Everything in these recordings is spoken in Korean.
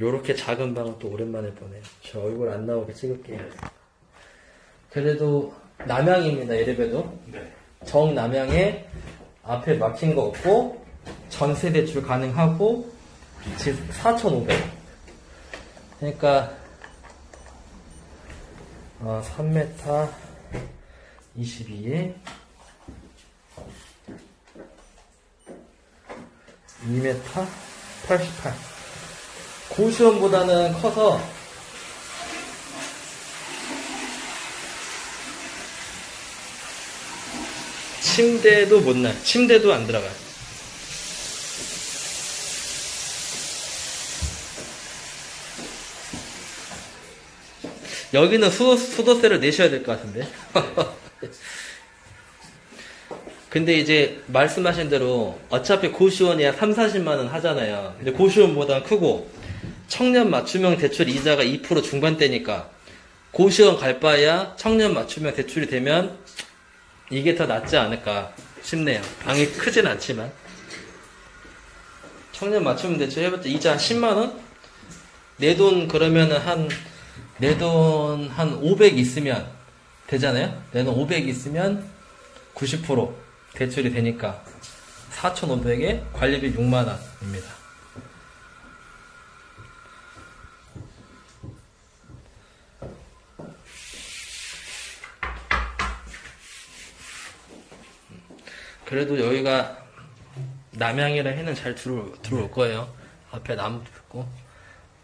요렇게 작은 방은 또 오랜만에 보네요. 저 얼굴 안 나오게 찍을게요. 그래도 남양입니다, 이래봬도. 네. 정남양에 앞에 막힌 거 없고, 전세 대출 가능하고, 집 4,500. 그러니까, 어, 3m 22에 2m 88. 고시원보다는 커서 침대도 못 나. 침대도 안 들어가. 여기는 수도, 수도세를 내셔야 될 것 같은데. 근데 이제 말씀하신 대로 어차피 고시원이 한 3, 40만 원 하잖아요. 근데 고시원보다 크고 청년 맞춤형 대출 이자가 2% 중반대니까 고시원 갈 바에야 청년 맞춤형 대출이 되면 이게 더 낫지 않을까 싶네요. 방이 크진 않지만 청년 맞춤형 대출 해봤자 이자 한 10만 원? 내 돈 그러면은 한 내 돈 한 500 있으면 되잖아요. 내 돈 500 있으면 90% 대출이 되니까 4,500에 관리비 6만 원입니다. 그래도 여기가 남양이라 해는 잘 들어, 들어올 거예요. 앞에 나무도 있고.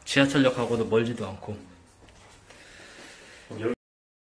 지하철역하고도 멀지도 않고